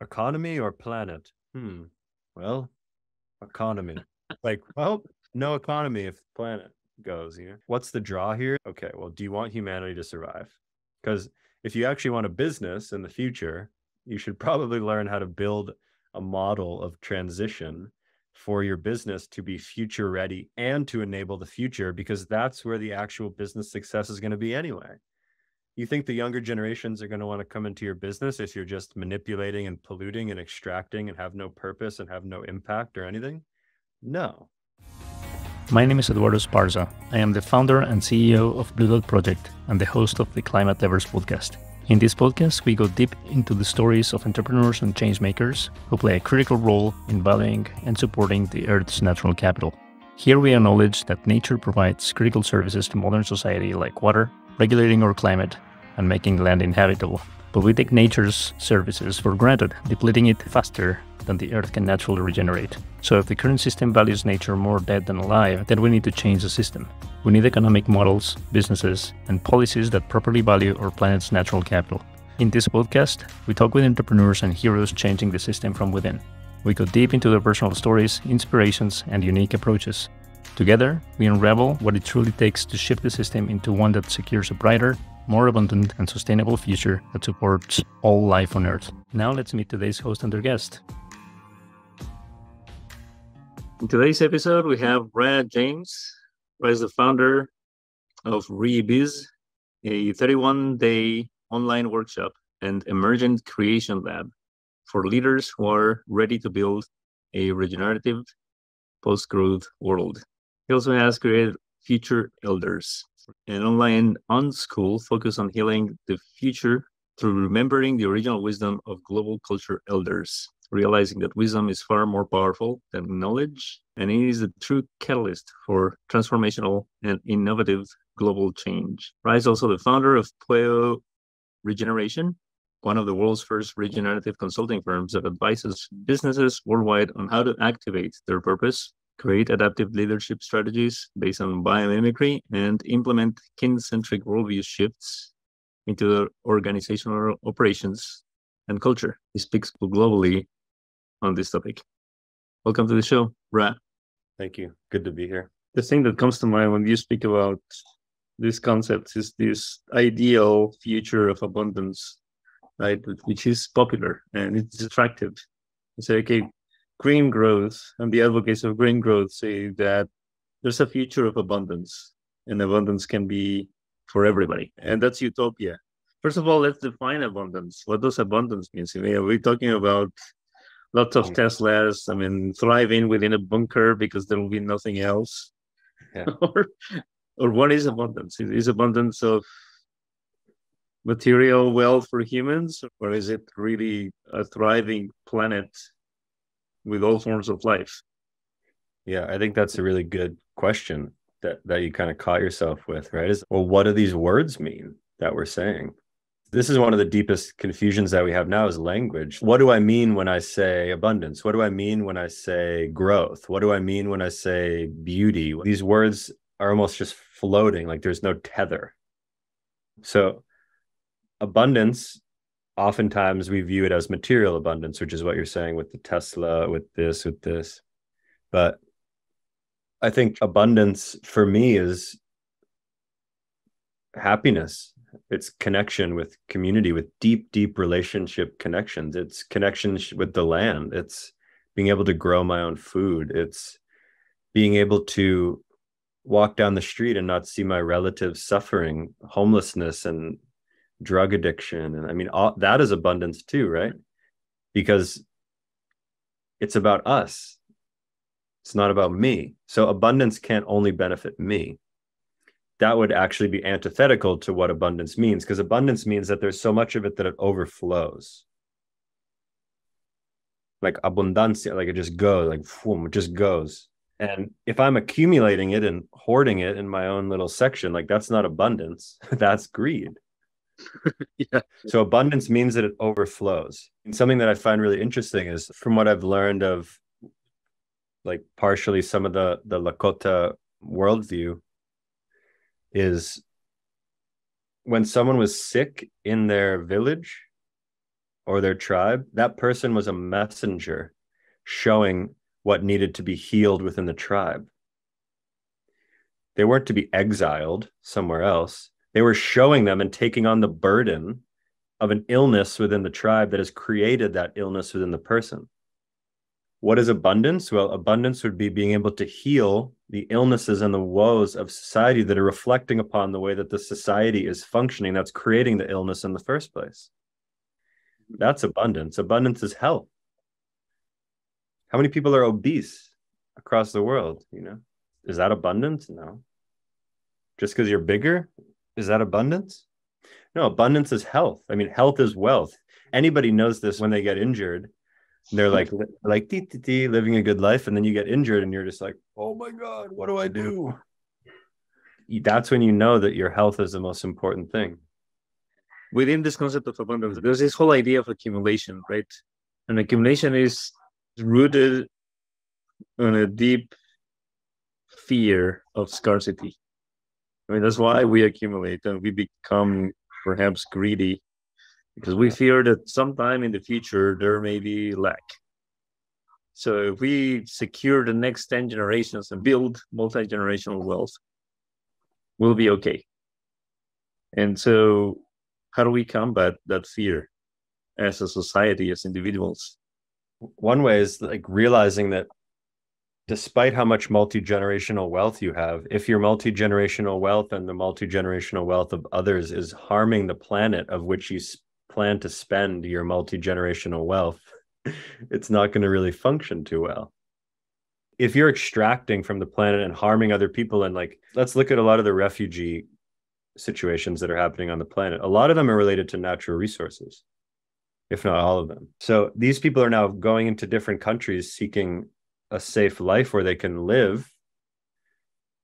Economy or planet? Hmm. Well, economy. like, well, no economy if planet goes here. What's the draw here? Okay, well, do you want humanity to survive? Because if you actually want a business in the future, you should probably learn how to build a model of transition for your business to be future ready and to enable the future because that's where the actual business success is going to be anyway. You think the younger generations are going to want to come into your business if you're just manipulating and polluting and extracting and have no purpose and have no impact or anything? No. My name is Eduardo Esparza. I am the founder and CEO of Blue Dot Project and the host of the Climate Lovers podcast. In this podcast, we go deep into the stories of entrepreneurs and changemakers who play a critical role in valuing and supporting the Earth's natural capital. Here we acknowledge that nature provides critical services to modern society like water, regulating our climate, and making land inhabitable. But we take nature's services for granted, depleting it faster than the Earth can naturally regenerate. So if the current system values nature more dead than alive, then we need to change the system. We need economic models, businesses, and policies that properly value our planet's natural capital. In this podcast, we talk with entrepreneurs and heroes changing the system from within. We go deep into their personal stories, inspirations, and unique approaches. Together, we unravel what it truly takes to shift the system into one that secures a brighter, more abundant, and sustainable future that supports all life on Earth. Now, let's meet today's host and their guest. In today's episode, we have Ra James, was the founder of Rebiz, a 31 day online workshop and emergent creation lab for leaders who are ready to build a regenerative post growth world. He also has created Future Elders, an online on school focused on healing the future through remembering the original wisdom of global culture elders realizing that wisdom is far more powerful than knowledge, and it is a true catalyst for transformational and innovative global change. Ra is also the founder of Pueo Regeneration, one of the world's first regenerative consulting firms that advises businesses worldwide on how to activate their purpose, create adaptive leadership strategies based on biomimicry, and implement kin-centric worldview shifts into organizational operations and culture. He speaks globally on this topic. Welcome to the show, Ra. Thank you. Good to be here. The thing that comes to mind when you speak about these concepts is this ideal future of abundance, right? Which is popular and it's attractive. You say, okay, green growth and the advocates of green growth say that there's a future of abundance and abundance can be for everybody. And that's utopia. First of all, let's define abundance. What does abundance mean? I mean, are we talking about lots of mm. Teslas. I mean, thriving within a bunker because there will be nothing else. Yeah. or, or what is abundance? Is abundance of material wealth for humans, or is it really a thriving planet with all forms of life? Yeah, I think that's a really good question that that you kind of caught yourself with, right? Is well, what do these words mean that we're saying? this is one of the deepest confusions that we have now is language what do i mean when i say abundance what do i mean when i say growth what do i mean when i say beauty these words are almost just floating like there's no tether so abundance oftentimes we view it as material abundance which is what you're saying with the tesla with this with this. But i think abundance for me is happiness. It's connection with community with deep deep relationship connections. It's connections with the land. It's being able to grow my own food. It's being able to walk down the street and not see my relatives suffering homelessness and drug addiction. And i mean all, that is abundance too right? Because it's about us. It's not about me. So abundance can't only benefit me. That would actually be antithetical to what abundance means because abundance means that there's so much of it that it overflows. Like abundancia like it just goes like boom, it just goes. And if i'm accumulating it and hoarding it in my own little section like that's not abundance that's greed yeah so abundance means that it overflows and something that i find really interesting is from what i've learned of like partially some of the the lakota worldview is when someone was sick in their village or their tribe, that person was a messenger showing what needed to be healed within the tribe. They weren't to be exiled somewhere else. They were showing them and taking on the burden of an illness within the tribe that has created that illness within the person. What is abundance? Well, abundance would be being able to heal the illnesses and the woes of society that are reflecting upon the way that the society is functioning that's creating the illness in the first place. That's abundance. Abundance is health. How many people are obese across the world? You know, is that abundance? No. Just because you're bigger, is that abundance? No, abundance is health. I mean, health is wealth. Anybody knows this when they get injured they're like like dee, dee, dee, living a good life and then you get injured and you're just like oh my god what do i do that's when you know that your health is the most important thing within this concept of abundance there's this whole idea of accumulation right and accumulation is rooted in a deep fear of scarcity i mean that's why we accumulate and we become perhaps greedy because we fear that sometime in the future there may be lack. So if we secure the next 10 generations and build multi-generational wealth, we'll be okay. And so how do we combat that fear as a society, as individuals? One way is like realizing that despite how much multi-generational wealth you have, if your multi-generational wealth and the multi-generational wealth of others is harming the planet of which you plan to spend your multi-generational wealth it's not going to really function too well. If you're extracting from the planet and harming other people and like let's look at a lot of the refugee situations that are happening on the planet. A lot of them are related to natural resources if not all of them. So these people are now going into different countries seeking a safe life where they can live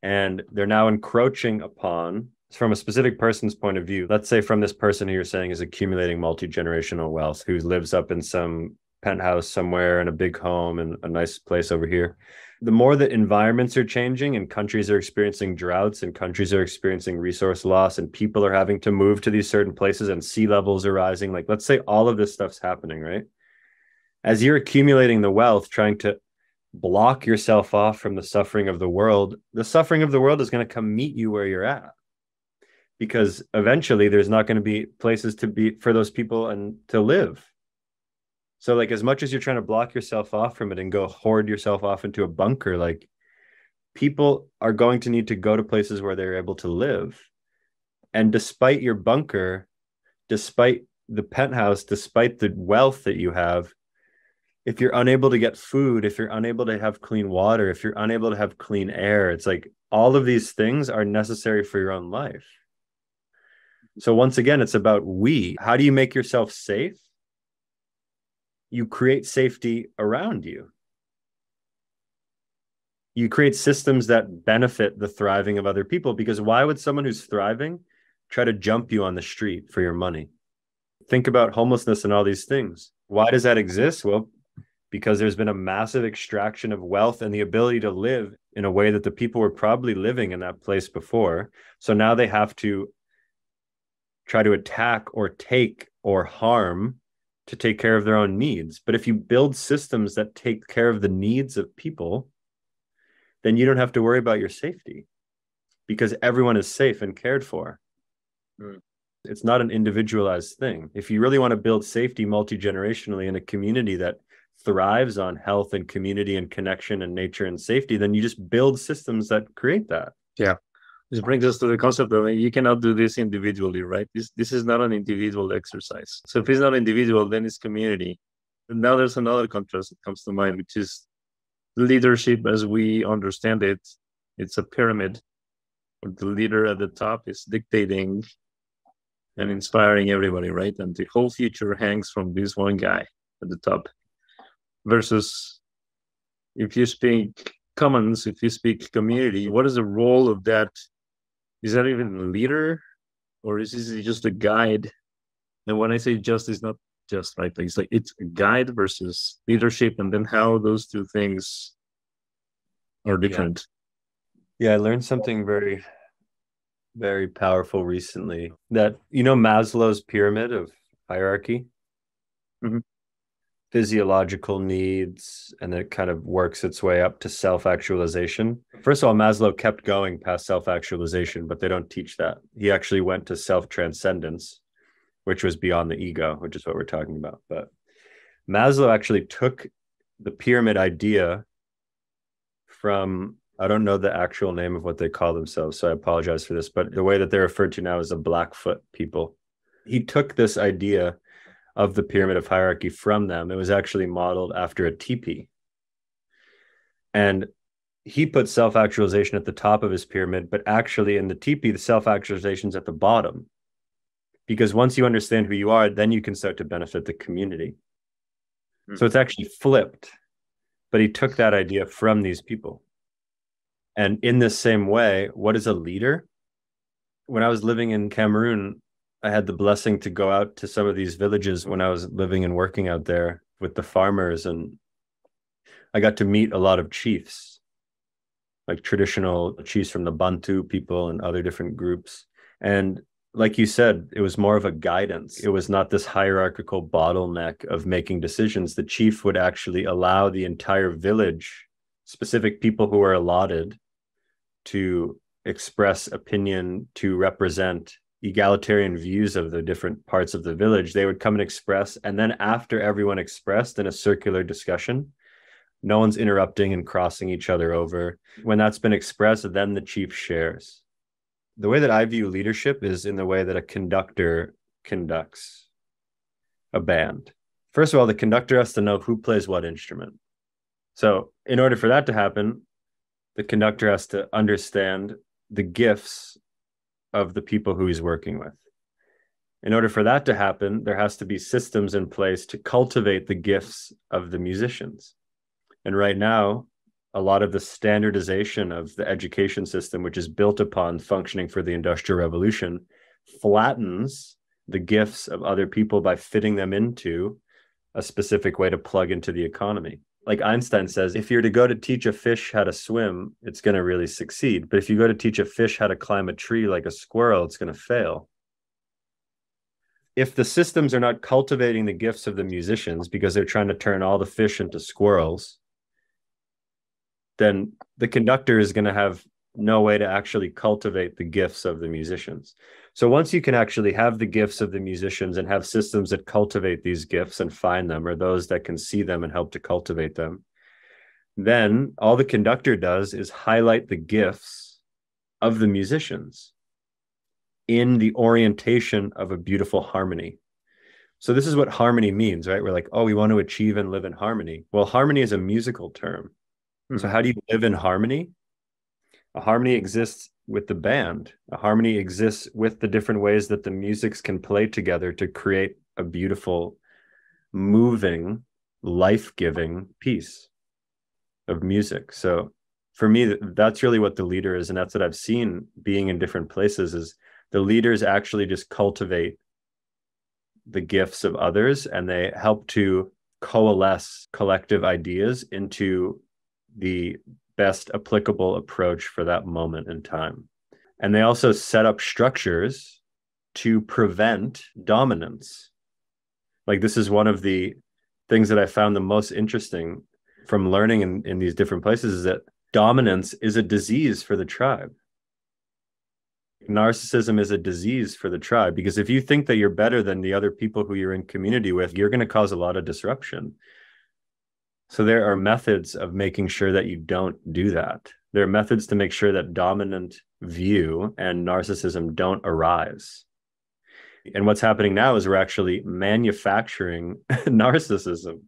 and they're now encroaching upon from a specific person's point of view, let's say from this person who you're saying is accumulating multi generational wealth, who lives up in some penthouse somewhere in a big home and a nice place over here. The more that environments are changing and countries are experiencing droughts and countries are experiencing resource loss and people are having to move to these certain places and sea levels are rising, like let's say all of this stuff's happening, right? As you're accumulating the wealth, trying to block yourself off from the suffering of the world, the suffering of the world is going to come meet you where you're at because eventually there's not going to be places to be for those people and to live. So like as much as you're trying to block yourself off from it and go hoard yourself off into a bunker, like people are going to need to go to places where they're able to live. And despite your bunker, despite the penthouse, despite the wealth that you have, if you're unable to get food, if you're unable to have clean water, if you're unable to have clean air, it's like all of these things are necessary for your own life. So once again, it's about we. How do you make yourself safe? You create safety around you. You create systems that benefit the thriving of other people because why would someone who's thriving try to jump you on the street for your money? Think about homelessness and all these things. Why does that exist? Well, because there's been a massive extraction of wealth and the ability to live in a way that the people were probably living in that place before. So now they have to try to attack or take or harm to take care of their own needs. But if you build systems that take care of the needs of people, then you don't have to worry about your safety because everyone is safe and cared for. Mm. It's not an individualized thing. If you really want to build safety multi generationally in a community that thrives on health and community and connection and nature and safety, then you just build systems that create that. Yeah this brings us to the concept of you cannot do this individually, right? This this is not an individual exercise. So if it's not individual, then it's community. And now there's another contrast that comes to mind, which is leadership as we understand it. It's a pyramid where the leader at the top is dictating and inspiring everybody, right? And the whole future hangs from this one guy at the top. Versus if you speak commons, if you speak community, what is the role of that? Is that even a leader? Or is this just a guide? And when i say just it's not just right? It's like it's a guide versus leadership and then how those two things are different. Yeah, yeah i learned something very very powerful recently that you know maslow's pyramid of hierarchy? Mhm. Physiological needs, and it kind of works its way up to self actualization. First of all, Maslow kept going past self actualization, but they don't teach that. He actually went to self transcendence, which was beyond the ego, which is what we're talking about. But Maslow actually took the pyramid idea from I don't know the actual name of what they call themselves, so I apologize for this, but the way that they're referred to now is the Blackfoot people. He took this idea of the pyramid of hierarchy from them. It was actually modeled after a teepee. And he put self actualization at the top of his pyramid, but actually in the teepee, the self actualization is at the bottom. Because once you understand who you are, then you can start to benefit the community. Hmm. So it's actually flipped. But he took that idea from these people. And in the same way, what is a leader? When I was living in Cameroon, I had the blessing to go out to some of these villages when I was living and working out there with the farmers. And I got to meet a lot of chiefs, like traditional chiefs from the Bantu people and other different groups. And like you said, it was more of a guidance. It was not this hierarchical bottleneck of making decisions. The chief would actually allow the entire village, specific people who were allotted, to express opinion, to represent egalitarian views of the different parts of the village. They would come and express. And then after everyone expressed in a circular discussion, no one's interrupting and crossing each other over. When that's been expressed, then the chief shares the way that I view leadership is in the way that a conductor conducts a band. First of all, the conductor has to know who plays what instrument. So, in order for that to happen, the conductor has to understand the gifts of the people who he's working with. In order for that to happen, there has to be systems in place to cultivate the gifts of the musicians. And right now, a lot of the standardization of the education system, which is built upon functioning for the Industrial Revolution, flattens the gifts of other people by fitting them into a specific way to plug into the economy. Like Einstein says, if you're to go to teach a fish how to swim, it's going to really succeed. But if you go to teach a fish how to climb a tree like a squirrel, it's going to fail. If the systems are not cultivating the gifts of the musicians because they're trying to turn all the fish into squirrels, then the conductor is going to have no way to actually cultivate the gifts of the musicians. So once you can actually have the gifts of the musicians and have systems that cultivate these gifts and find them, or those that can see them and help to cultivate them, then all the conductor does is highlight the gifts of the musicians in the orientation of a beautiful harmony. So this is what harmony means, right? We're like, oh, we want to achieve and live in harmony. Well, harmony is a musical term. Hmm. So how do you live in harmony? A harmony exists with the band. A harmony exists with the different ways that the musics can play together to create a beautiful, moving, life-giving piece of music. So for me, that's really what the leader is, and that's what I've seen being in different places. Is the leaders actually just cultivate the gifts of others, and they help to coalesce collective ideas into the best applicable approach for that moment in time. And they also set up structures to prevent dominance. Like, this is one of the things that I found the most interesting from learning in, in these different places is that dominance is a disease for the tribe. Narcissism is a disease for the tribe because if you think that you're better than the other people who you're in community with, you're going to cause a lot of disruption. So there are methods of making sure that you don't do that. There are methods to make sure that dominant view and narcissism don't arise. And what's happening now is we're actually manufacturing narcissism.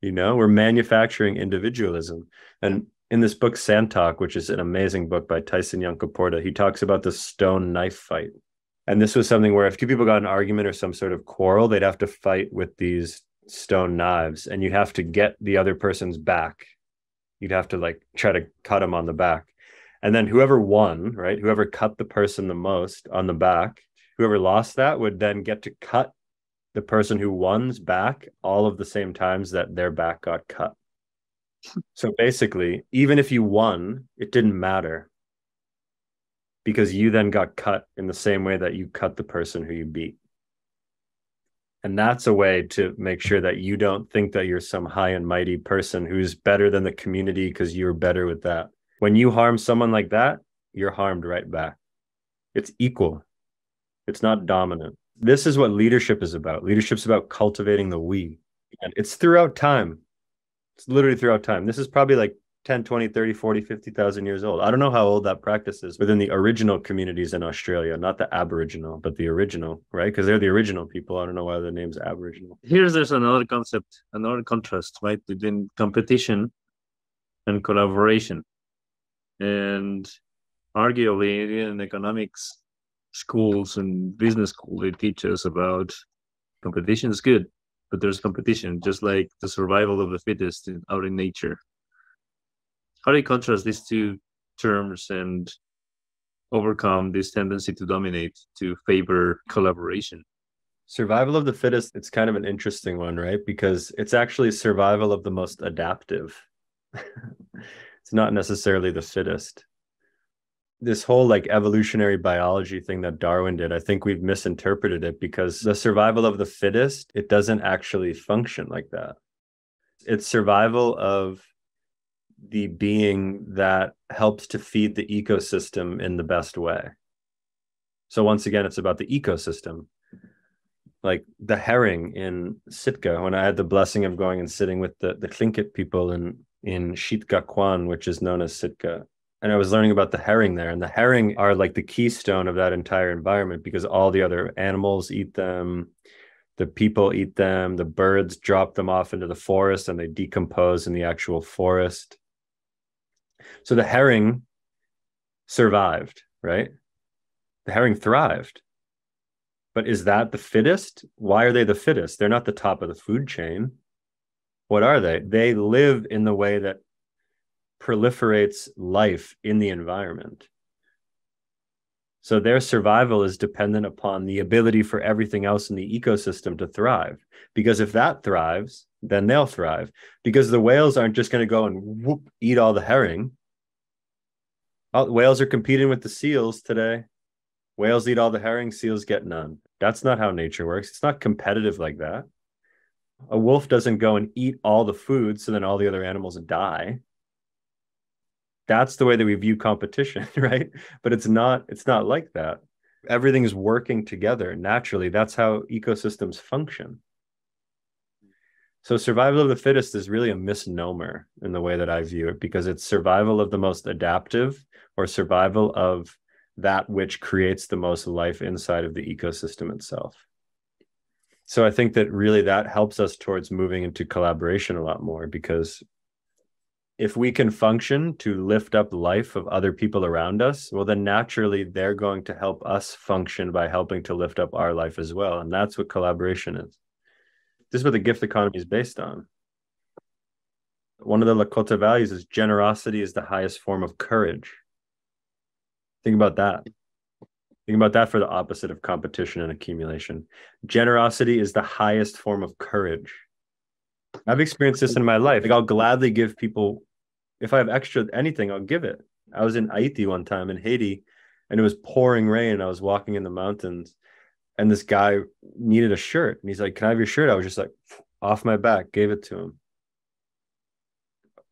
You know, we're manufacturing individualism. And in this book, Sand-Talk, which is an amazing book by Tyson Yunkaporta, he talks about the stone knife fight. And this was something where if two people got an argument or some sort of quarrel, they'd have to fight with these stone knives and you have to get the other person's back. You'd have to like try to cut them on the back. And then whoever won, right? Whoever cut the person the most on the back, whoever lost that would then get to cut the person who won's back all of the same times that their back got cut. So basically, even if you won, it didn't matter because you then got cut in the same way that you cut the person who you beat. And that's a way to make sure that you don't think that you're some high and mighty person who's better than the community because you're better with that. When you harm someone like that, you're harmed right back. It's equal, it's not dominant. This is what leadership is about. Leadership's about cultivating the we. And it's throughout time. It's literally throughout time. This is probably like 10, 20, 30, 40, 50,000 years old. I don't know how old that practice is within the original communities in Australia, not the Aboriginal, but the original, right? Because they're the original people. I don't know why the name's Aboriginal. Here's there's another concept, another contrast, right, between competition and collaboration. And arguably in economics schools and business school, they teach us about competition is good, but there's competition, just like the survival of the fittest out in nature how do you contrast these two terms and overcome this tendency to dominate to favor collaboration? Survival of the fittest it's kind of an interesting one right? Because it's actually survival of the most adaptive. It's not necessarily the fittest. This whole like evolutionary biology thing that darwin did i think we've misinterpreted it because the survival of the fittest it doesn't actually function like that. It's survival of the being that helps to feed the ecosystem in the best way. So once again, it's about the ecosystem. Like the herring in Sitka, when I had the blessing of going and sitting with the, the Tlingit people in, in Sitka Kwan, which is known as Sitka. And I was learning about the herring there. And the herring are like the keystone of that entire environment because all the other animals eat them the people eat them the birds drop them off into the forest and they decompose in the actual forest so the herring survived, right? The herring thrived. But is that the fittest? Why are they the fittest? They're not the top of the food chain. What are they? They live in the way that proliferates life in the environment. So their survival is dependent upon the ability for everything else in the ecosystem to thrive. Because if that thrives, then they'll thrive. Because the whales aren't just going to go and whoop, eat all the herring. Oh, whales are competing with the seals today. Whales eat all the herring, seals get none. That's not how nature works. It's not competitive like that. A wolf doesn't go and eat all the food so then all the other animals die. That's the way that we view competition, right? But it's not it's not like that. Everything is working together naturally. That's how ecosystems function. So survival of the fittest is really a misnomer in the way that I view it because it's survival of the most adaptive or survival of that which creates the most life inside of the ecosystem itself. So I think that really that helps us towards moving into collaboration a lot more because if we can function to lift up life of other people around us, well, then naturally they're going to help us function by helping to lift up our life as well. And that's what collaboration is. This is what the gift economy is based on. One of the Lakota values is generosity is the highest form of courage. Think about that. Think about that for the opposite of competition and accumulation. Generosity is the highest form of courage. I've experienced this in my life. Like I'll gladly give people, if I have extra anything, I'll give it. I was in Haiti one time in Haiti, and it was pouring rain. I was walking in the mountains, and this guy needed a shirt, and he's like, "Can I have your shirt?" I was just like, off my back, gave it to him.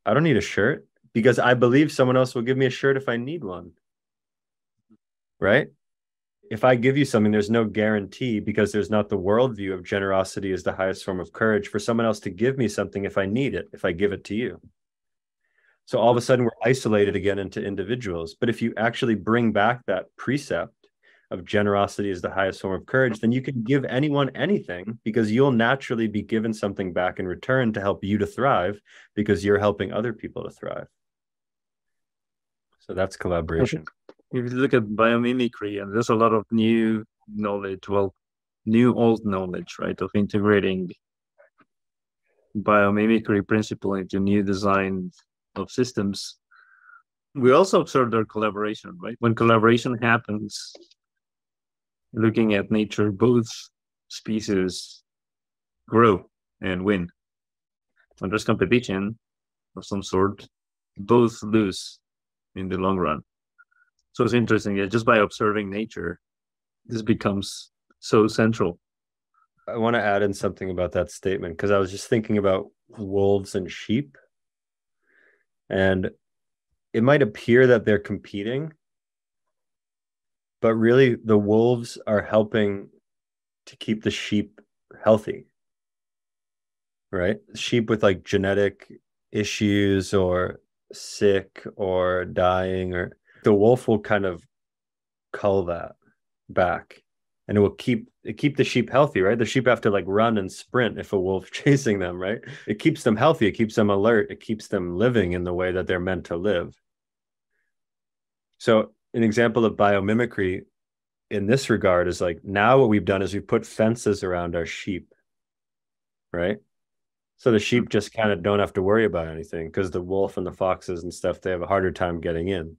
I don't need a shirt because I believe someone else will give me a shirt if I need one right? If I give you something, there's no guarantee because there's not the worldview of generosity as the highest form of courage for someone else to give me something if I need it, if I give it to you. So all of a sudden we're isolated again into individuals. But if you actually bring back that precept of generosity is the highest form of courage, then you can give anyone anything because you'll naturally be given something back in return to help you to thrive because you're helping other people to thrive. So that's collaboration if you look at biomimicry, and there's a lot of new knowledge, well, new old knowledge, right, of integrating biomimicry principle into new design of systems. We also observe their collaboration, right? When collaboration happens, looking at nature, both species grow and win. When there's competition of some sort, both lose in the long run. So it's interesting. Yeah, just by observing nature, this becomes so central. I want to add in something about that statement because I was just thinking about wolves and sheep. And it might appear that they're competing, but really the wolves are helping to keep the sheep healthy. Right? Sheep with like genetic issues or sick or dying or the wolf will kind of cull that back and it will keep it keep the sheep healthy right the sheep have to like run and sprint if a wolf chasing them right it keeps them healthy it keeps them alert it keeps them living in the way that they're meant to live so an example of biomimicry in this regard is like now what we've done is we've put fences around our sheep right so the sheep mm-hmm. just kind of don't have to worry about anything because the wolf and the foxes and stuff they have a harder time getting in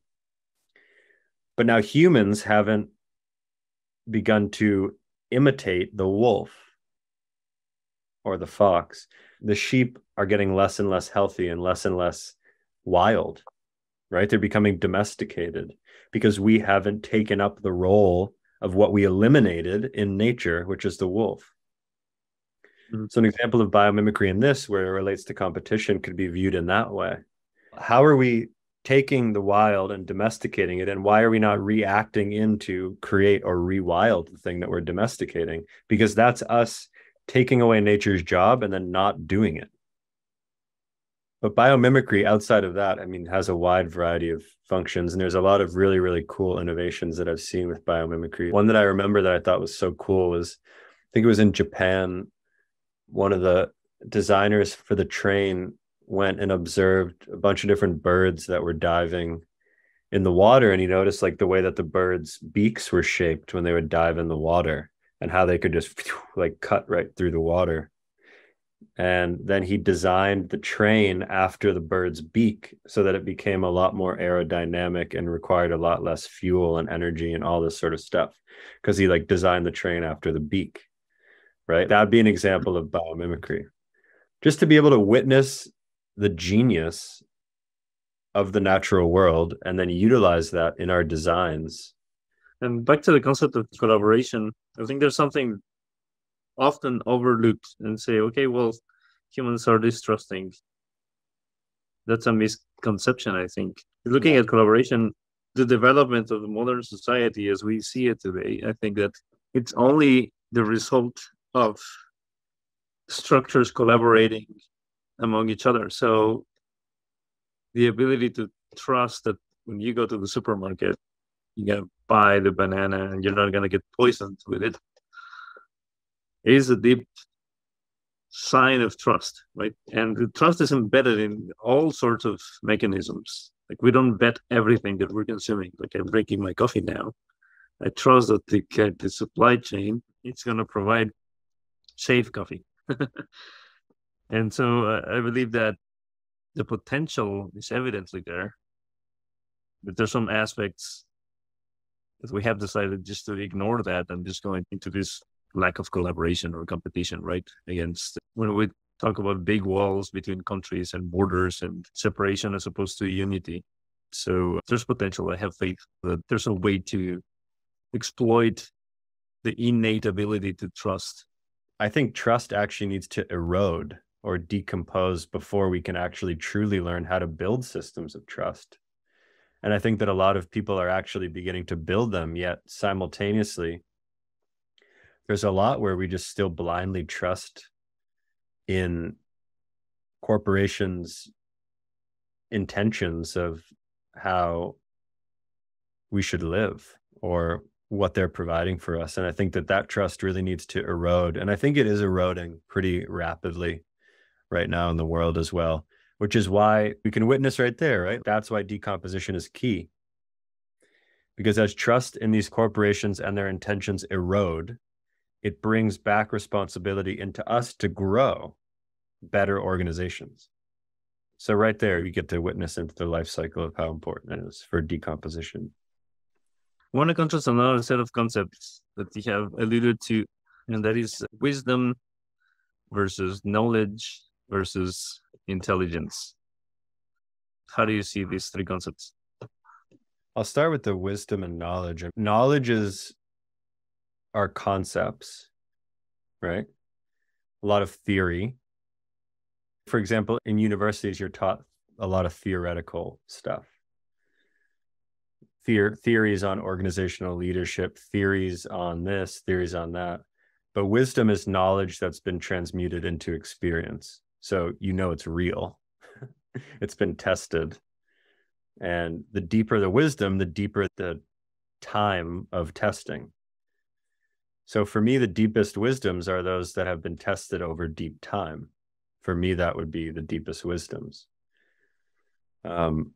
but now humans haven't begun to imitate the wolf or the fox. The sheep are getting less and less healthy and less and less wild, right? They're becoming domesticated because we haven't taken up the role of what we eliminated in nature, which is the wolf. Mm-hmm. So, an example of biomimicry in this, where it relates to competition, could be viewed in that way. How are we taking the wild and domesticating it and why are we not reacting into create or rewild the thing that we're domesticating because that's us taking away nature's job and then not doing it but biomimicry outside of that i mean has a wide variety of functions and there's a lot of really really cool innovations that i've seen with biomimicry. One that i remember that i thought was so cool was i think it was in japan one of the designers for the train went and observed a bunch of different birds that were diving in the water and he noticed like the way that the birds beaks were shaped when they would dive in the water and how they could just like cut right through the water and then he designed the train after the bird's beak so that it became a lot more aerodynamic and required a lot less fuel and energy and all this sort of stuff. Because he like designed the train after the beak right? That'd be an example of biomimicry. Just to be able to witness the genius of the natural world and then utilize that in our designs. And back to the concept of collaboration, I think there's something often overlooked and say, okay, well, humans are distrusting. That's a misconception, I think. Looking at collaboration, the development of the modern society as we see it today, I think that it's only the result of structures collaborating among each other. So the ability to trust that when you go to the supermarket, you're gonna buy the banana and you're not gonna get poisoned with it is a deep sign of trust, right? And the trust is embedded in all sorts of mechanisms. Like we don't bet everything that we're consuming. Like I'm drinking my coffee now. I trust that the the supply chain it's gonna provide safe coffee. And so uh, I believe that the potential is evidently there, but there's some aspects that we have decided just to ignore that and just going into this lack of collaboration or competition, right? Against when we talk about big walls between countries and borders and separation as opposed to unity. So there's potential. I have faith that there's a way to exploit the innate ability to trust. I think trust actually needs to erode or decompose before we can actually truly learn how to build systems of trust. And I think that a lot of people are actually beginning to build them, yet simultaneously, there's a lot where we just still blindly trust in corporations' intentions of how we should live or what they're providing for us. And I think that that trust really needs to erode. And I think it is eroding pretty rapidly right now in the world as well, which is why we can witness right there, right? That's why decomposition is key. Because as trust in these corporations and their intentions erode, it brings back responsibility into us to grow better organizations. So, right there, you get to witness into the life cycle of how important it is for decomposition. I want to contrast another set of concepts that you have alluded to, and that is wisdom versus knowledge versus intelligence. How do you see these three concepts? I'll start with the wisdom and knowledge. Knowledge is our concepts, right? a lot of theory. For example, in universities, you're taught a lot of theoretical stuff. Theor- theories on organizational leadership, theories on this, theories on that. But wisdom is knowledge that's been transmuted into experience. So you know it's real, it's been tested. And the deeper the wisdom, the deeper the time of testing. So for me, the deepest wisdoms are those that have been tested over deep time. For me, that would be the deepest wisdoms. Um,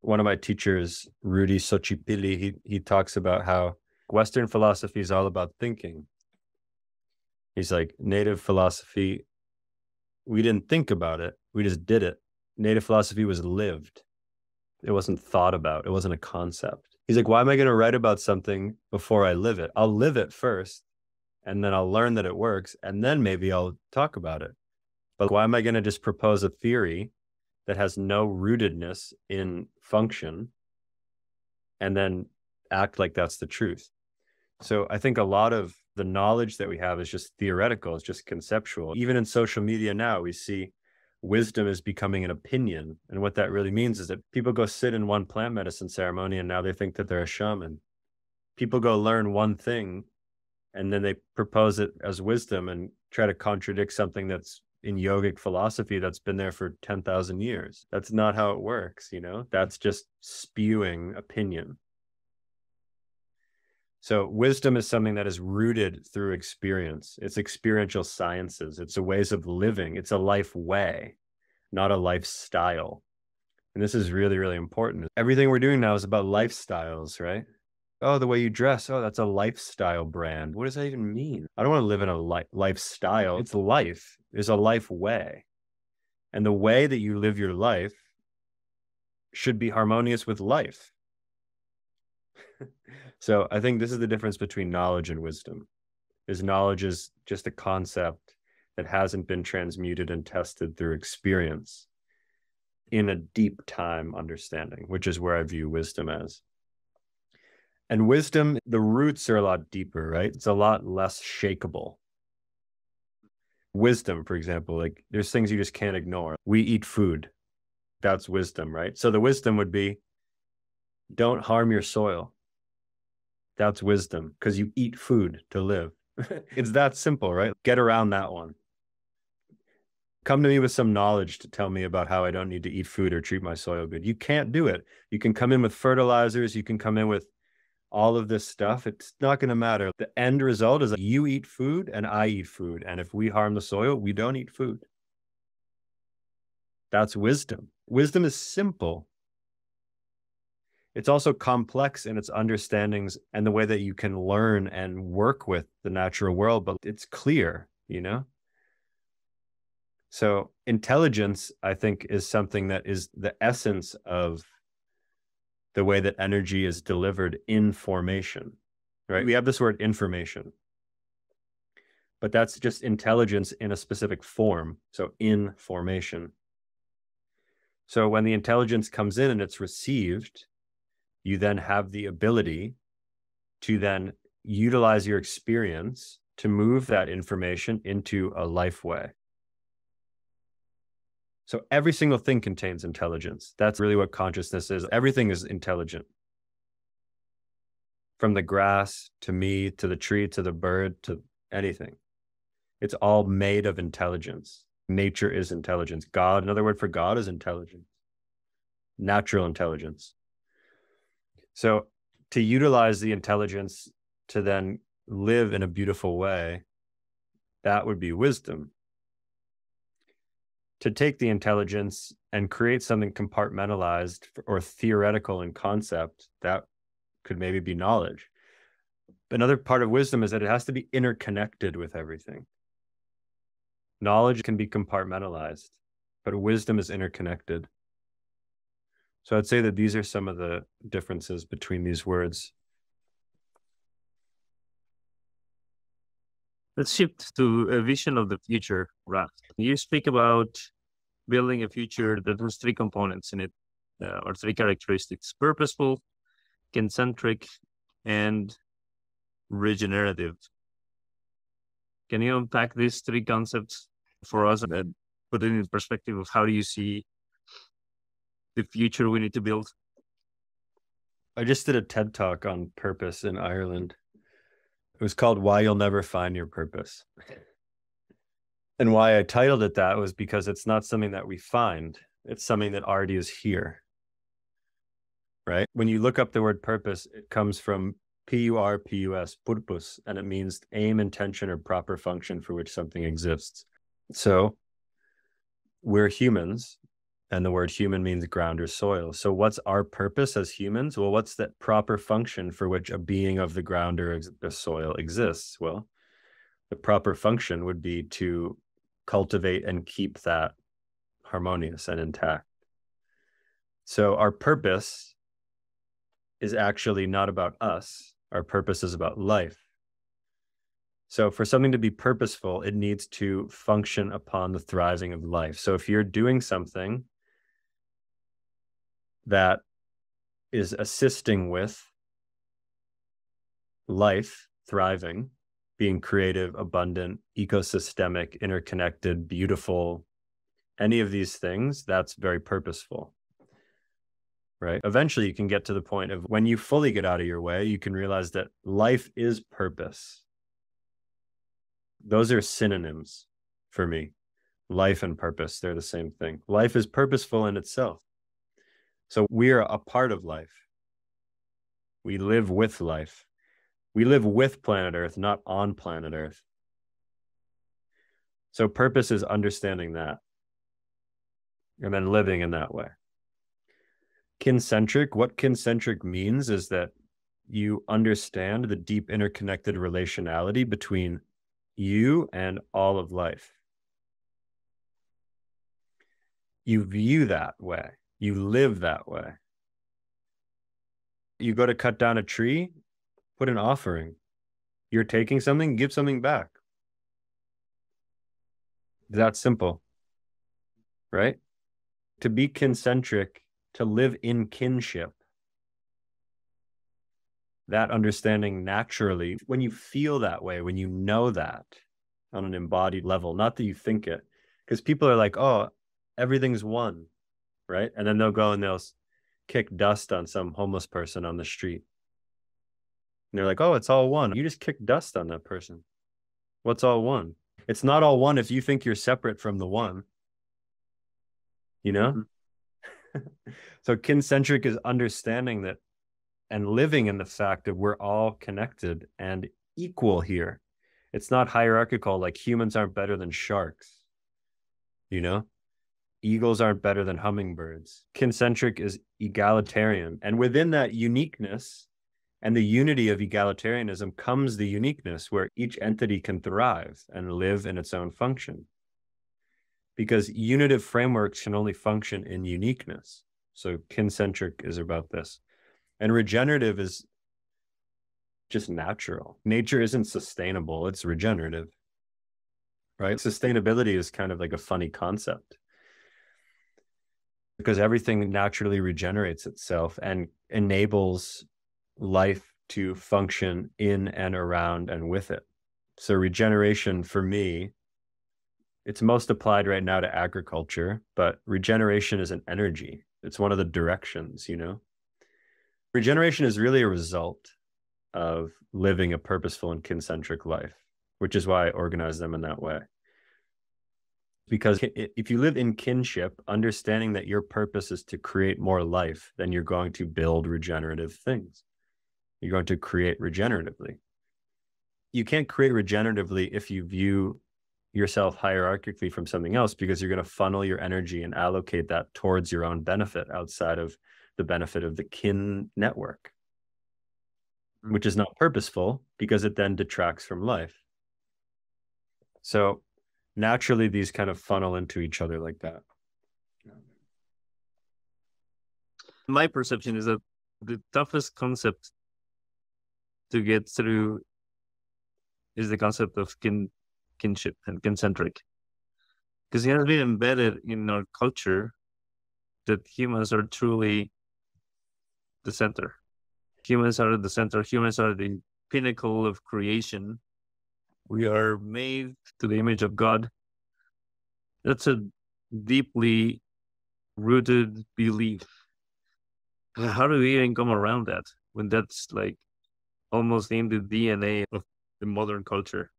one of my teachers, Rudy Sochipili, he, he talks about how Western philosophy is all about thinking. He's like, native philosophy, we didn't think about it, we just did it. Native philosophy was lived, it wasn't thought about, it wasn't a concept. He's like, why am I going to write about something before I live it? I'll live it first, and then I'll learn that it works, and then maybe I'll talk about it. But why am I going to just propose a theory that has no rootedness in function and then act like that's the truth? So I think a lot of the knowledge that we have is just theoretical, it's just conceptual. Even in social media now, we see wisdom is becoming an opinion. And what that really means is that people go sit in one plant medicine ceremony and now they think that they're a shaman. People go learn one thing and then they propose it as wisdom and try to contradict something that's in yogic philosophy that's been there for 10,000 years. That's not how it works, you know? That's just spewing opinion. So, wisdom is something that is rooted through experience. It's experiential sciences, it's a ways of living, it's a life way, not a lifestyle. And this is really, really important. Everything we're doing now is about lifestyles, right? Oh, the way you dress. Oh, that's a lifestyle brand. What does that even mean? I don't want to live in a li- lifestyle. It's life. There's a life way. And the way that you live your life should be harmonious with life. so I think this is the difference between knowledge and wisdom. Is knowledge is just a concept that hasn't been transmuted and tested through experience in a deep time understanding, which is where I view wisdom as. And wisdom, the roots are a lot deeper, right? It's a lot less shakable. Wisdom, for example, like there's things you just can't ignore. We eat food. That's wisdom, right? So the wisdom would be don't harm your soil. That's wisdom because you eat food to live. it's that simple, right? Get around that one. Come to me with some knowledge to tell me about how I don't need to eat food or treat my soil good. You can't do it. You can come in with fertilizers, you can come in with all of this stuff. It's not going to matter. The end result is that you eat food and I eat food. And if we harm the soil, we don't eat food. That's wisdom. Wisdom is simple it's also complex in its understandings and the way that you can learn and work with the natural world, but it's clear, you know? So, intelligence, I think, is something that is the essence of the way that energy is delivered in formation, right? We have this word information, but that's just intelligence in a specific form. So, in formation. So, when the intelligence comes in and it's received, you then have the ability to then utilize your experience to move that information into a life way. So every single thing contains intelligence. That's really what consciousness is. Everything is intelligent. From the grass to me to the tree to the bird to anything. It's all made of intelligence. Nature is intelligence. God, another word for God is intelligence, natural intelligence. So to utilize the intelligence to then live in a beautiful way, that would be wisdom. To take the intelligence and create something compartmentalized or theoretical in concept, that could maybe be knowledge. Another part of wisdom is that it has to be interconnected with everything. Knowledge can be compartmentalized, but wisdom is interconnected. So I'd say that these are some of the differences between these words. Let's shift to a vision of the future, Ra. You speak about building a future that has three components in it, uh, or three characteristics purposeful, kin-centric, and regenerative. Can you unpack these three concepts for us and put it in perspective of how do you see the future we need to build? I just did a TED talk on purpose in Ireland. It was called Why You'll Never Find Your Purpose. And why I titled it that was because it's not something that we find, it's something that already is here. Right? When you look up the word purpose, it comes from P U R P U S, purpose, and it means aim, intention, or proper function for which something exists. So we're humans and the word human means ground or soil. So, what's our purpose as humans? Well, what's that proper function for which a being of the ground or the soil exists? Well, the proper function would be to cultivate and keep that harmonious and intact. So, our purpose is actually not about us, our purpose is about life. So, for something to be purposeful, it needs to function upon the thriving of life. So, if you're doing something that is assisting with life thriving, being creative, abundant, ecosystemic, interconnected, beautiful, any of these things, that's very purposeful. Right. Eventually, you can get to the point of when you fully get out of your way, you can realize that life is purpose. Those are synonyms for me. Life and purpose, they're the same thing. Life is purposeful in itself. So we are a part of life. We live with life. We live with planet Earth, not on planet Earth. So purpose is understanding that and then living in that way. Kincentric, what kincentric means is that you understand the deep interconnected relationality between you and all of life. You view that way you live that way. You go to cut down a tree, put an offering. You're taking something, give something back. That simple. Right? To be kincentric, to live in kinship. That understanding naturally, when you feel that way, when you know that on an embodied level, not that you think it, because people are like, oh, everything's one right? And then they'll go and they'll kick dust on some homeless person on the street. And they're like, oh, it's all one. You just kick dust on that person. What's all one? It's not all one if you think you're separate from the one. You know? Mm-hmm. so kincentric is understanding that and living in the fact that we're all connected and equal here. It's not hierarchical, like humans aren't better than sharks. You know? Eagles aren't better than hummingbirds. Kincentric is egalitarian. And within that uniqueness and the unity of egalitarianism comes the uniqueness where each entity can thrive and live in its own function. Because unitive frameworks can only function in uniqueness. So kincentric is about this. And regenerative is just natural. Nature isn't sustainable, it's regenerative. Right? Sustainability is kind of like a funny concept because everything naturally regenerates itself and enables life to function in and around and with it. So regeneration for me, it's most applied right now to agriculture, but regeneration is an energy. It's one of the directions, you know. Regeneration is really a result of living a purposeful and kincentric life, which is why I organize them in that way because if you live in kinship, understanding that your purpose is to create more life, then you're going to build regenerative things. You're going to create regeneratively. You can't create regeneratively if you view yourself hierarchically from something else because you're going to funnel your energy and allocate that towards your own benefit outside of the benefit of the kin network, which is not purposeful because it then detracts from life. So naturally these kind of funnel into each other like that. My perception is that the toughest concept to get through is the concept of kin kinship and kincentric. Because it has been embedded in our culture that humans are truly the center. Humans are the center. Humans are the pinnacle of creation We are made to the image of God. That's a deeply rooted belief. How do we even come around that when that's like almost in the DNA of the modern culture?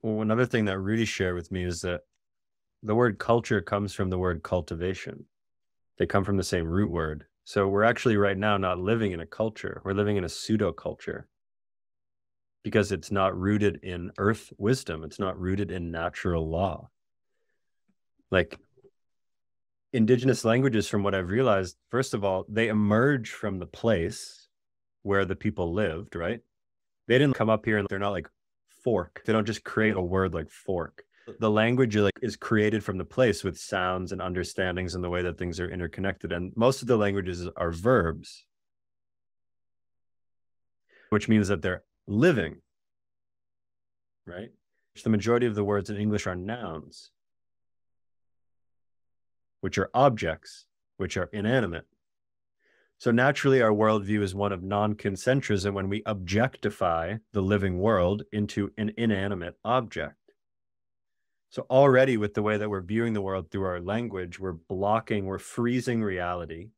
Well, another thing that Rudy shared with me is that the word culture comes from the word cultivation. They come from the same root word. So we're actually right now not living in a culture. We're living in a pseudo culture because it's not rooted in earth wisdom. It's not rooted in natural law. Like indigenous languages, from what I've realized, first of all, they emerge from the place where the people lived, right? They didn't come up here and they're not like fork. They don't just create a word like fork the language like is created from the place with sounds and understandings and the way that things are interconnected and most of the languages are verbs which means that they're living right Which the majority of the words in english are nouns which are objects which are inanimate so naturally our worldview is one of non-kincentrism when we objectify the living world into an inanimate object so already with the way that we're viewing the world through our language, we're blocking, we're freezing reality.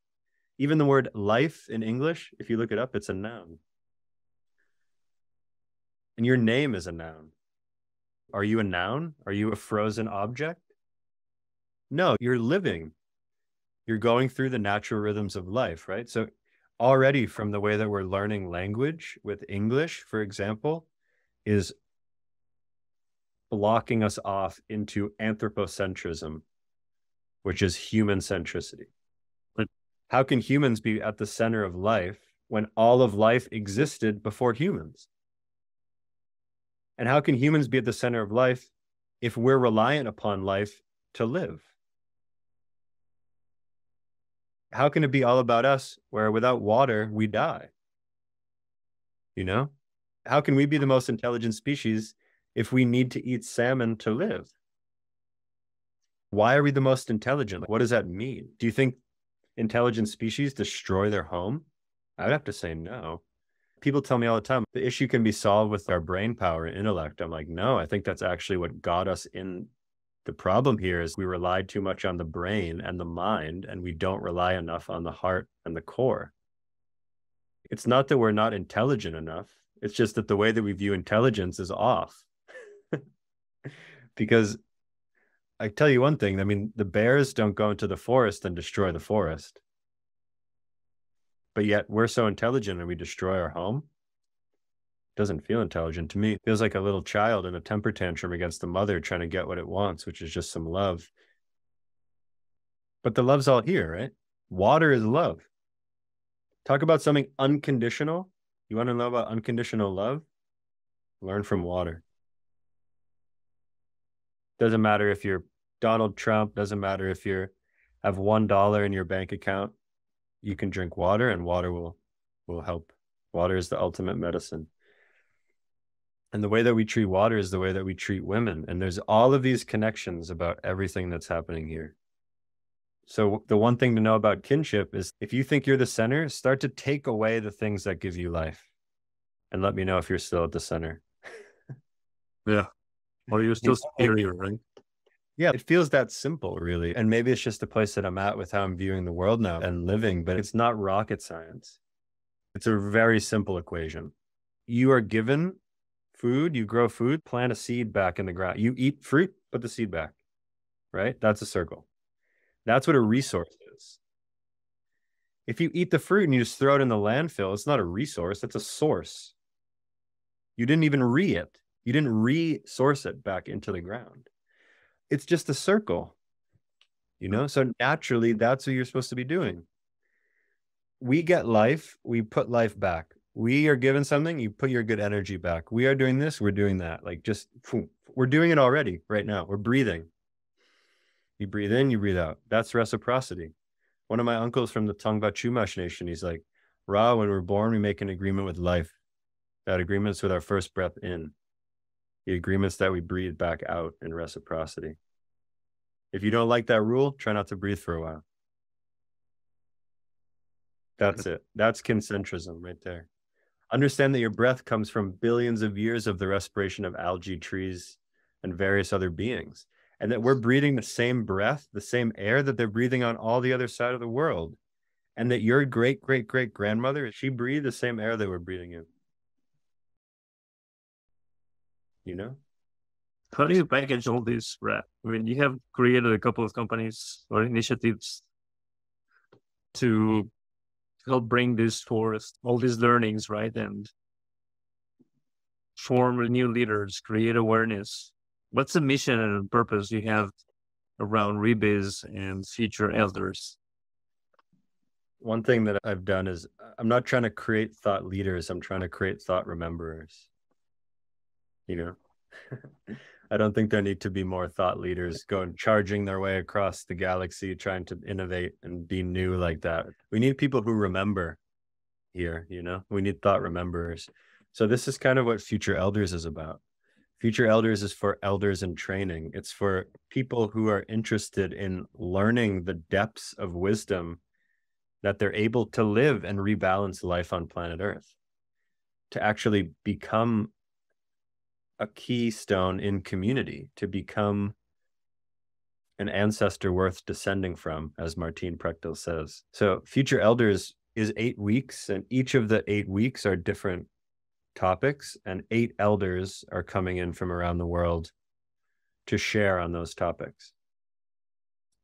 Even the word life in English, if you look it up, it's a noun. And your name is a noun. Are you a noun? Are you a frozen object? No, you're living. You're going through the natural rhythms of life, right? So already from the way that we're learning language with English, for example, is blocking us off into anthropocentrism, which is human centricity. But how can humans be at the center of life when all of life existed before humans? And how can humans be at the center of life if we're reliant upon life to live? How can it be all about us where without water we die? You know? How can we be the most intelligent species if we need to eat salmon to live? Why are we the most intelligent? What does that mean? Do you think intelligent species destroy their home? I would have to say no. People tell me all the time the issue can be solved with our brain power and intellect. I'm like, no, I think that's actually what got us in. The problem here is we relied too much on the brain and the mind, and we don't rely enough on the heart and the core. It's not that we're not intelligent enough. It's just that the way that we view intelligence is off because I tell you one thing. I mean, the bears don't go into the forest and destroy the forest, but yet we're so intelligent and we destroy our home. Doesn't feel intelligent to me. It feels like a little child in a temper tantrum against the mother trying to get what it wants, which is just some love. But the love's all here, right? Water is love. Talk about something unconditional. You want to know about unconditional love? Learn from water. Doesn't matter if you're Donald Trump, doesn't matter if you're have one dollar in your bank account. You can drink water and water will will help. Water is the ultimate medicine. And the way that we treat water is the way that we treat women. And there's all of these connections about everything that's happening here. So, the one thing to know about kinship is if you think you're the center, start to take away the things that give you life and let me know if you're still at the center. yeah. Or you're still superior, right? Yeah, it feels that simple, really. And maybe it's just the place that I'm at with how I'm viewing the world now and living, but it's not rocket science. It's a very simple equation. You are given food, you grow food, plant a seed back in the ground. You eat fruit, put the seed back, right? That's a circle. That's what a resource is. If you eat the fruit and you just throw it in the landfill, it's not a resource, it's a source. You didn't even re it. You didn't resource it back into the ground. It's just a circle, you know? So naturally, that's what you're supposed to be doing. We get life, we put life back. We are given something, you put your good energy back. We are doing this, we're doing that. Like just, we're doing it already right now. We're breathing. You breathe in, you breathe out. That's reciprocity. One of my uncles from the Tongva Chumash Nation, he's like, Ra, when we're born, we make an agreement with life. That agreement's with our first breath in the agreements that we breathe back out in reciprocity. If you don't like that rule, try not to breathe for a while. That's it. That's kincentrism right there. Understand that your breath comes from billions of years of the respiration of algae, trees, and various other beings. And that we're breathing the same breath, the same air that they're breathing on all the other side of the world. And that your great, great, great grandmother, she breathed the same air they were breathing in. You know? How do you package all this, Ra? I mean, you have created a couple of companies or initiatives to help bring this forth, all these learnings, right? And form new leaders, create awareness. What's the mission and purpose you have around Rebiz and future elders? One thing that I've done is I'm not trying to create thought leaders, I'm trying to create thought rememberers. You know? I don't think there need to be more thought leaders going charging their way across the galaxy, trying to innovate and be new like that. We need people who remember here, you know, we need thought rememberers. So this is kind of what Future Elders is about. Future Elders is for elders in training. It's for people who are interested in learning the depths of wisdom that they're able to live and rebalance life on planet Earth, to actually become a keystone in community to become an ancestor worth descending from, as Martín Prechtel says. So, Future Elders is eight weeks, and each of the eight weeks are different topics, and eight elders are coming in from around the world to share on those topics.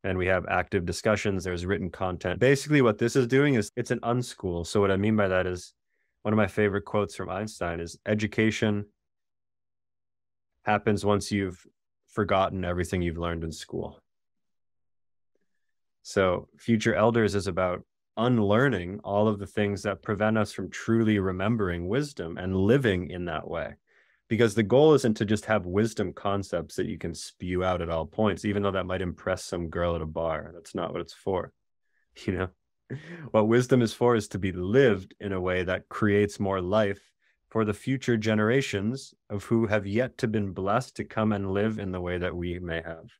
And we have active discussions, there's written content. Basically, what this is doing is it's an unschool. So, what I mean by that is one of my favorite quotes from Einstein is education happens once you've forgotten everything you've learned in school. So, Future Elders is about unlearning all of the things that prevent us from truly remembering wisdom and living in that way. Because the goal isn't to just have wisdom concepts that you can spew out at all points, even though that might impress some girl at a bar. That's not what it's for. You know, what wisdom is for is to be lived in a way that creates more life for the future generations of who have yet to been blessed to come and live in the way that we may have.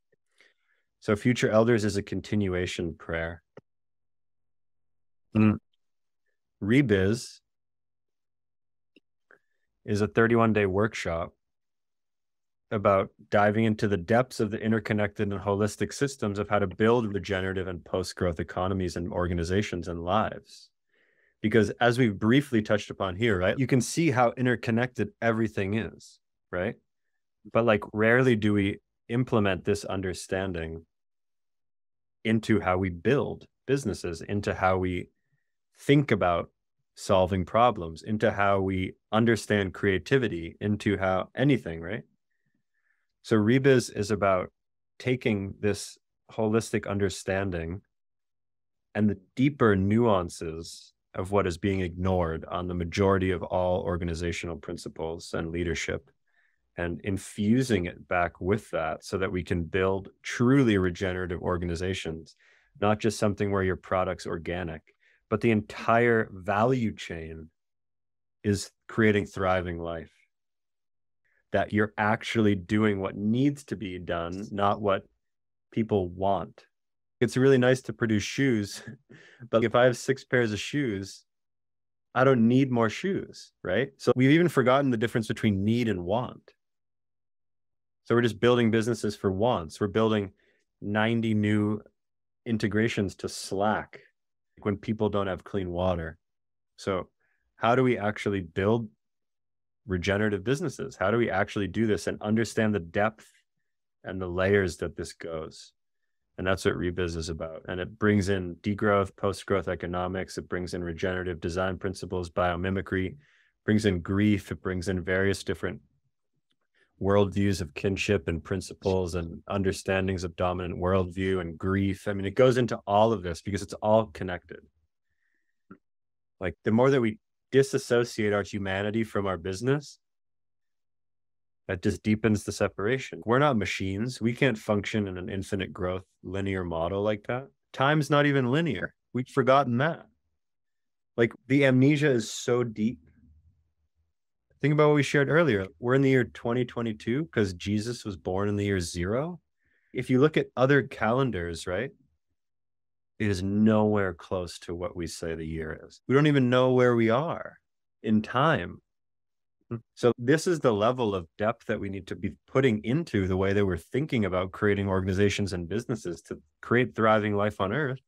So, future elders is a continuation prayer. Mm. Rebiz is a 31 day workshop about diving into the depths of the interconnected and holistic systems of how to build regenerative and post growth economies and organizations and lives because as we've briefly touched upon here, right, you can see how interconnected everything is, right? But like rarely do we implement this understanding into how we build businesses, into how we think about solving problems, into how we understand creativity, into how anything, right? So Rebiz is about taking this holistic understanding and the deeper nuances of what is being ignored on the majority of all organizational principles and leadership and infusing it back with that so that we can build truly regenerative organizations not just something where your product's organic but the entire value chain is creating thriving life. That you're actually doing what needs to be done not what people want it's really nice to produce shoes, but if I have six pairs of shoes, I don't need more shoes, right? So we've even forgotten the difference between need and want. So we're just building businesses for wants. We're building 90 new integrations to Slack when people don't have clean water. So, how do we actually build regenerative businesses? How do we actually do this and understand the depth and the layers that this goes? And that's what Rebiz is about. And it brings in degrowth, post growth economics. It brings in regenerative design principles, biomimicry, brings in grief. It brings in various different worldviews of kinship and principles and understandings of dominant worldview and grief. I mean, it goes into all of this because it's all connected. Like the more that we disassociate our humanity from our business, that just deepens the separation. We're not machines. We can't function in an infinite growth linear model like that. Time's not even linear. We've forgotten that. Like the amnesia is so deep. Think about what we shared earlier. We're in the year 2022 because Jesus was born in the year zero. If you look at other calendars, right? It is nowhere close to what we say the year is. We don't even know where we are. in time. Mm-hmm. So this is the level of depth that we need to be putting into the way that we're thinking about creating organizations and businesses to create thriving life on earth.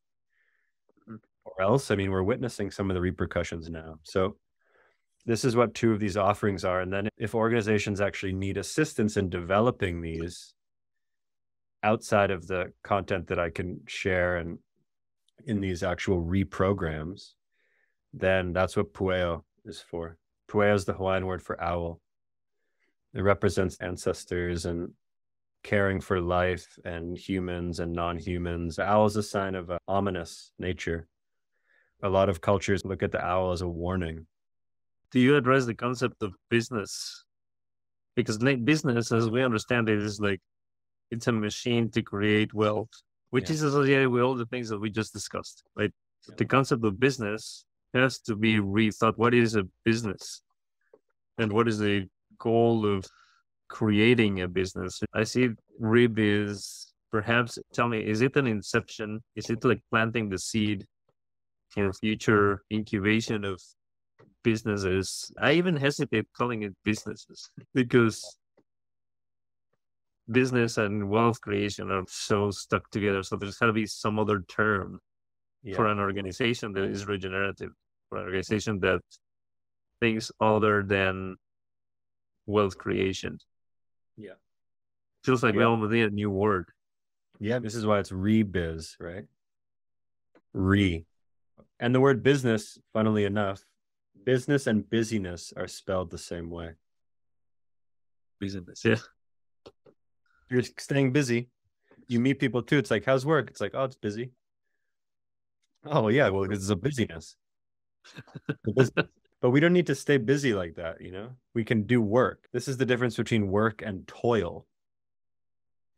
Mm-hmm. Or else, I mean, we're witnessing some of the repercussions now. So this is what two of these offerings are. And then if organizations actually need assistance in developing these outside of the content that I can share and in these actual reprograms, then that's what Pueo is for. Pueo is the Hawaiian word for owl. It represents ancestors and caring for life and humans and non-humans. The owl is a sign of uh, ominous nature. A lot of cultures look at the owl as a warning. Do you address the concept of business? Because business, as we understand it, is like it's a machine to create wealth, which yeah. is associated with all the things that we just discussed, right? Yeah. The concept of business has to be rethought. What is a business? And what is the goal of creating a business? I see RIB Rebiz perhaps tell me, is it an inception? Is it like planting the seed for future incubation of businesses? I even hesitate calling it businesses because business and wealth creation are so stuck together. So there's got to be some other term yeah. for an organization that is regenerative an organization that thinks other than wealth creation. Yeah. Feels like yeah. we almost need a new word. Yeah, this is why it's rebiz, right? Re. And the word business, funnily enough, business and busyness are spelled the same way. Business, yeah. You're staying busy. You meet people too. It's like, how's work? It's like, oh, it's busy. Oh, yeah. Well, it's a busyness but we don't need to stay busy like that, you know? We can do work. This is the difference between work and toil.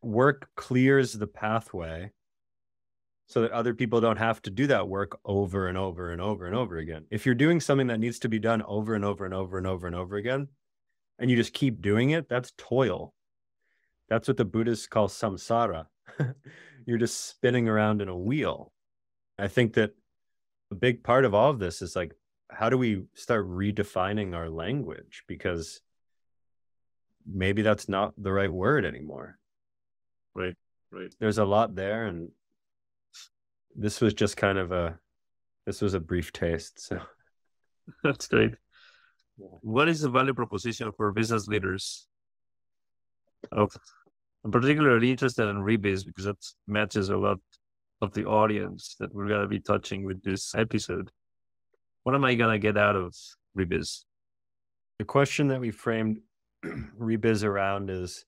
Work clears the pathway so that other people don't have to do that work over and over and over and over again. If you're doing something that needs to be done over and over and over and over and over again, and you just keep doing it, that's toil. That's what the Buddhists call samsara. you're just spinning around in a wheel. I think that a big part of all of this is like how do we start redefining our language? Because maybe that's not the right word anymore. Right right. There's a lot there and this was just kind of a this was a brief taste so. That's great. What is the value proposition for business leaders? Oh, i'm particularly interested in rebiz because that matches a lot of the audience that we're going to be touching with this episode. What am I going to get out of Rebiz? The question that we framed Rebiz around is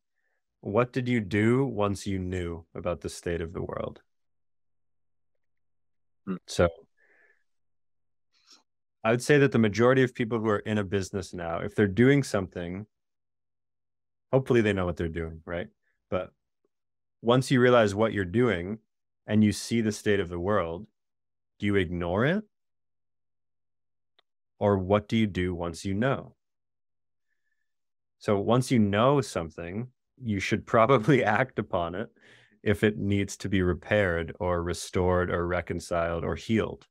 what did you do once you knew about the state of the world? Hmm. So I would say that the majority of people who are in a business now, if they're doing something, hopefully they know what they're doing, right? But once you realize what you're doing, and you see the state of the world, do you ignore it? Or what do you do once you know? So once you know something, you should probably act upon it if it needs to be repaired or restored or reconciled or healed.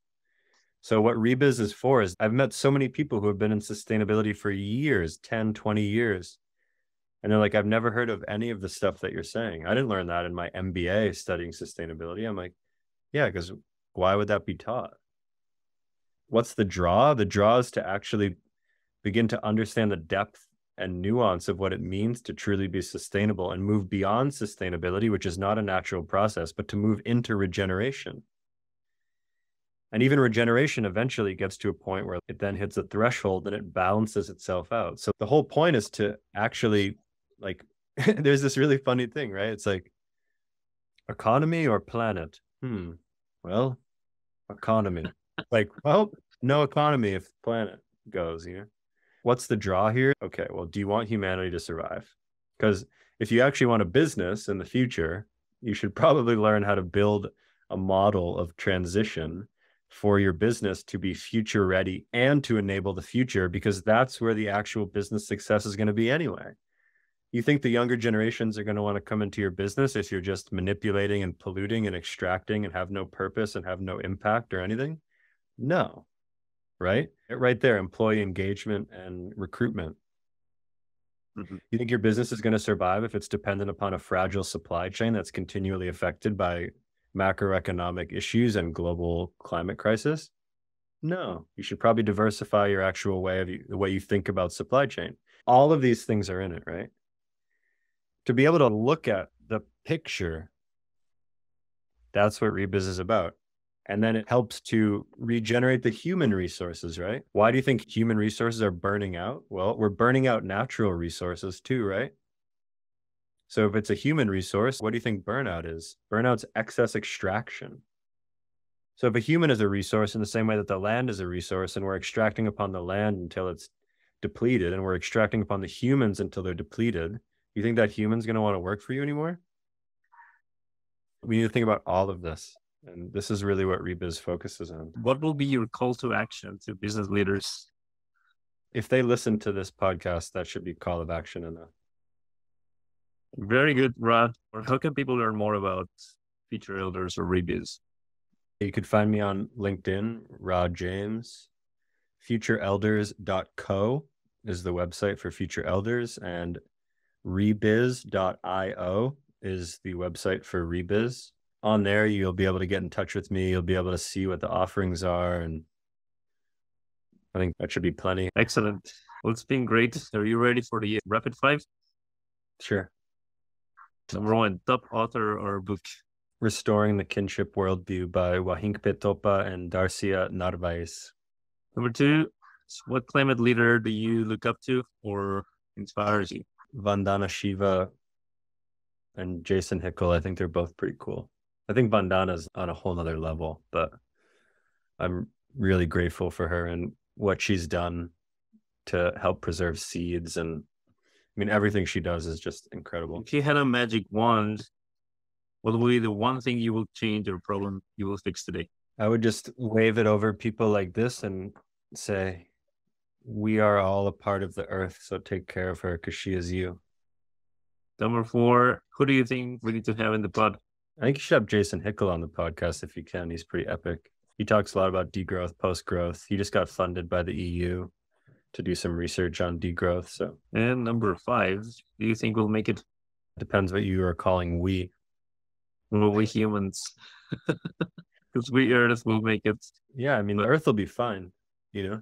So what Rebiz is for is I've met so many people who have been in sustainability for years, 10, 20 years, and they're like, I've never heard of any of the stuff that you're saying. I didn't learn that in my MBA studying sustainability. I'm like, yeah, because why would that be taught? What's the draw? The draw is to actually begin to understand the depth and nuance of what it means to truly be sustainable and move beyond sustainability, which is not a natural process, but to move into regeneration. And even regeneration eventually gets to a point where it then hits a threshold and it balances itself out. So the whole point is to actually like there's this really funny thing, right? It's like economy or planet. Hmm. Well, economy. like, well, no economy if planet goes, you know. What's the draw here? Okay, well, do you want humanity to survive? Because if you actually want a business in the future, you should probably learn how to build a model of transition for your business to be future ready and to enable the future because that's where the actual business success is going to be anyway you think the younger generations are going to want to come into your business if you're just manipulating and polluting and extracting and have no purpose and have no impact or anything? No. right? Right there, employee engagement and recruitment. Mhm. You think your business is going to survive if it's dependent upon a fragile supply chain that's continually affected by macroeconomic issues and global climate crisis? No, you should probably diversify your actual way of the way you think about supply chain. All of these things are in it, right? To be able to look at the picture, that's what Rebiz is about. And then it helps to regenerate the human resources, right? Why do you think human resources are burning out? Well, we're burning out natural resources too, right? So if it's a human resource, what do you think burnout is? Burnout's excess extraction. So if a human is a resource in the same way that the land is a resource and we're extracting upon the land until it's depleted and we're extracting upon the humans until they're depleted, you think that human's going to want to work for you anymore? We need to think about all of this. And this is really what Rebiz focuses on. What will be your call to action to business leaders? If they listen to this podcast, that should be call of action enough. Very good, Ra. Or how can people learn more about Future Elders or Rebiz? You could find me on LinkedIn, Ra James. Futureelders.co is the website for Future Elders, and rebiz.io is the website for Rebiz. On there, you'll be able to get in touch with me. You'll be able to see what the offerings are. And I think that should be plenty. Excellent. Well, it's been great. Are you ready for the rapid five? Sure. Number one, top author or book? Restoring the Kinship Worldview by Wahinkpe Topa and Darcia Narvaez. Number two, what climate leader do you look up to or inspires you? Vandana Shiva and Jason Hickel. I think they're both pretty cool. I think Vandana's on a whole nother level, but I'm really grateful for her and what she's done to help preserve seeds. And I mean, everything she does is just incredible. If you had a magic wand, what would be the one thing you will change or problem you will fix today? I would just wave it over people like this and say, We are all a part of the earth. So take care of her because she is you. Number four, who do you think we need to have in the pod? I think you should have Jason Hickel on the podcast if you can. He's pretty epic. He talks a lot about degrowth, post growth. He just got funded by the EU to do some research on degrowth. So And number five, do you think we'll make it? depends what you are calling we. Will we humans? Because we Earth will make it. Yeah, I mean, the Earth will be fine, you know?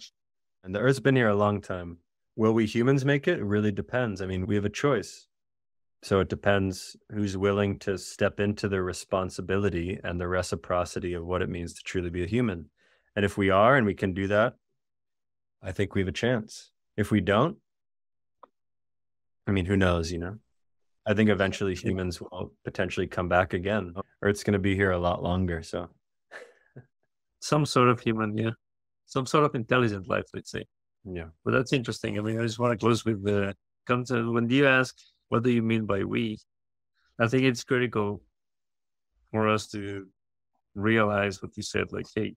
And the Earth's been here a long time. Will we humans make it? It really depends. I mean, we have a choice. So it depends who's willing to step into the responsibility and the reciprocity of what it means to truly be a human. And if we are and we can do that, I think we have a chance. If we don't, I mean, who knows, you know? I think eventually humans will potentially come back again. Earth's going to be here a lot longer. So, Some sort of human, yeah. Some sort of intelligent life, let's say. yeah. But that's interesting. I mean, I just want to close with the concept. When you ask, what do you mean by we? I think it's critical for us to realize what you said. Like, hey,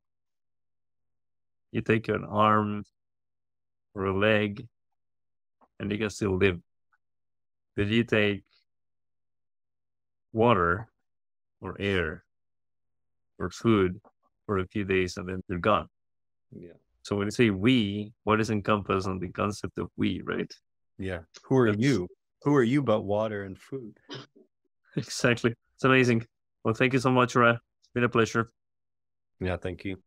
you take an arm or a leg and you can still live. But you take water or air or food for a few days and then you're gone. Yeah. So when you say we, what is encompassed on the concept of we, right? Yeah. Who are That's- you? Who are you but water and food? Exactly. It's amazing. Well, thank you so much, Ra. It's been a pleasure. Yeah, thank you.